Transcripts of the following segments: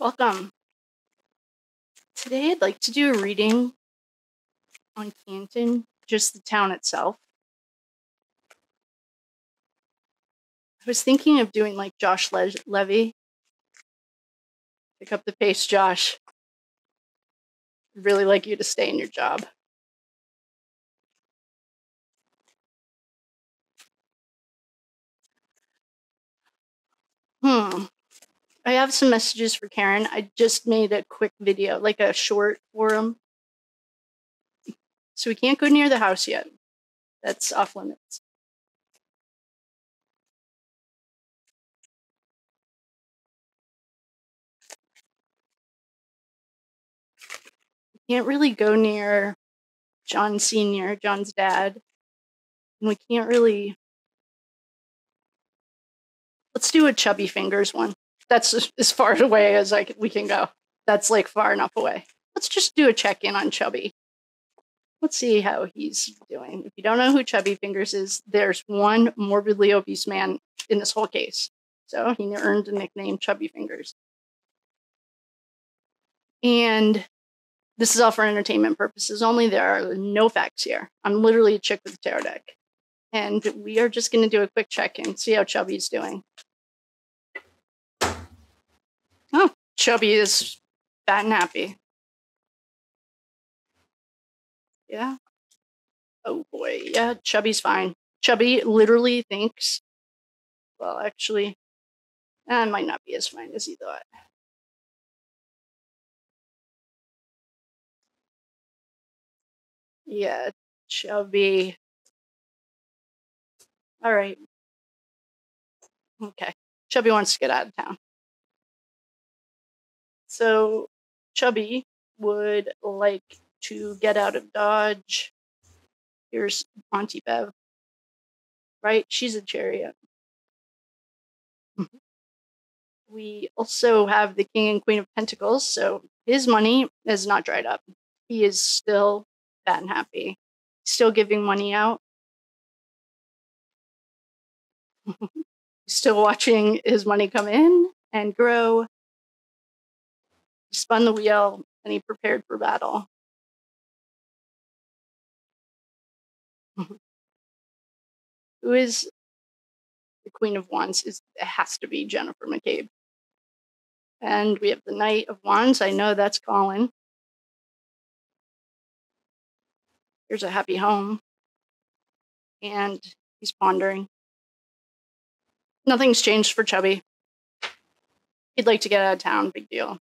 Welcome. Today I'd like to do a reading on Canton, just the town itself. I was thinking of doing like Josh Le- Levy. Pick up the pace, Josh. I'd really like you to stay in your job. Hmm. I have some messages for Karen. I just made a quick video, like a short for him. So we can't go near the house yet. That's off limits. We can't really go near John Sr., John's dad. And we can't really. Let's do a chubby fingers one. That's as, far away as I c- we can go. That's like far enough away. Let's just do a check in on Chubby. Let's see how he's doing. If you don't know who Chubby Fingers is, there's one morbidly obese man in this whole case. So he earned the nickname Chubby Fingers. And this is all for entertainment purposes only. There are no facts here. I'm literally a chick with a tarot deck. And we are just going to do a quick check in, see how Chubby's doing. Oh, Chubby is fat and happy. Yeah. Oh boy. Yeah, Chubby's fine. Chubby literally thinks, well, actually, that might not be as fine as he thought. Yeah, Chubby. All right. Okay. Chubby wants to get out of town. So, Chubby would like to get out of Dodge. Here's Auntie Bev. Right? She's a chariot. Mm-hmm. we also have the King and Queen of Pentacles, so his money is not dried up. He is still fat and happy. Still giving money out. still watching his money come in and grow. He spun the wheel and he prepared for battle. Who is the Queen of Wands? Is it has to be Jennifer McCabe. And we have the Knight of Wands. I know that's Colin. Here's a happy home. And he's pondering. Nothing's changed for Chubby. He'd like to get out of town, big deal.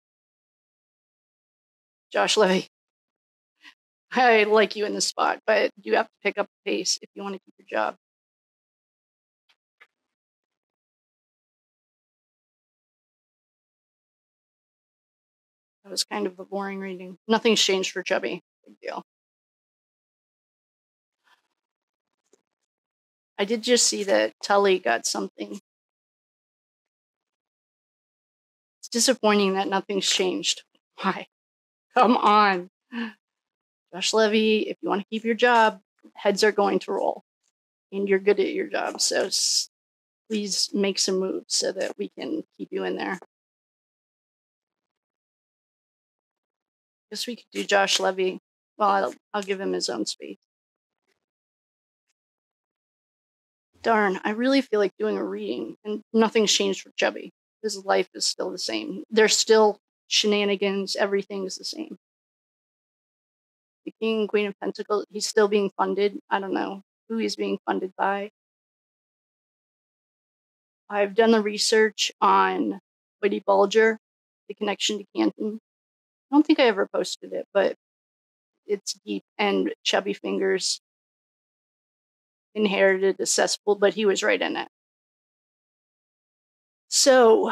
Josh Levy. I like you in this spot, but you have to pick up the pace if you want to keep your job. That was kind of a boring reading. Nothing's changed for Chubby. Big deal. I did just see that Tully got something. It's disappointing that nothing's changed. Why? Come on. Josh Levy, if you want to keep your job, heads are going to roll. And you're good at your job. So please make some moves so that we can keep you in there. Guess we could do Josh Levy. Well, I'll, I'll give him his own space. Darn, I really feel like doing a reading, and nothing's changed for Chubby. His life is still the same. There's still shenanigans, everything is the same. The King Queen of Pentacles, he's still being funded. I don't know who he's being funded by. I've done the research on Whitey Bulger, the connection to Canton. I don't think I ever posted it, but it's deep and Chubby Fingers inherited a cesspool, but he was right in it. So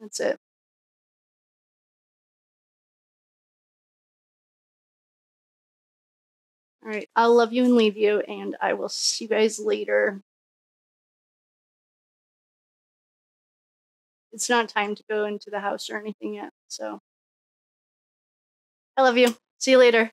that's it. All right. I'll love you and leave you, and I will see you guys later. It's not time to go into the house or anything yet. So I love you. See you later.